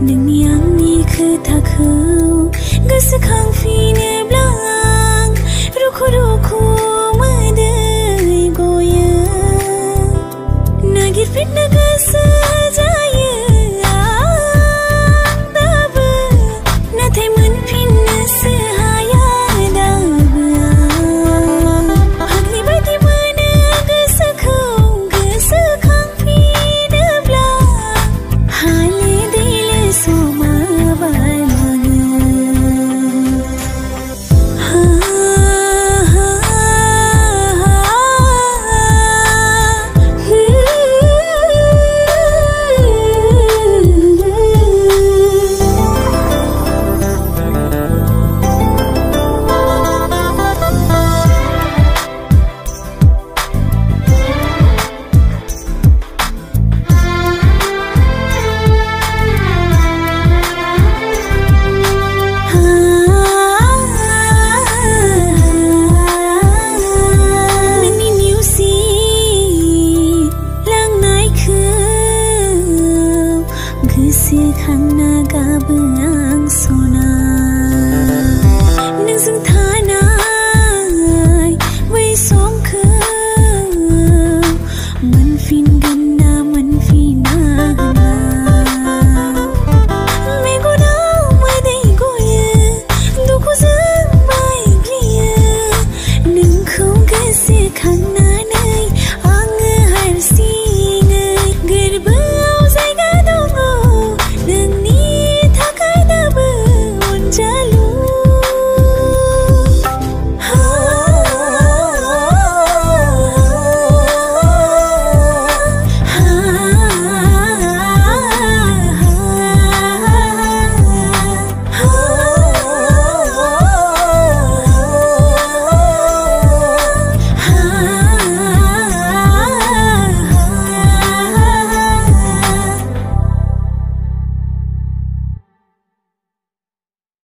능양이 그다그 가스 강피네 블랑 루쿠루쿠 마드이 고야 나길 빛나 가스 자이 khăn na ga bưng sona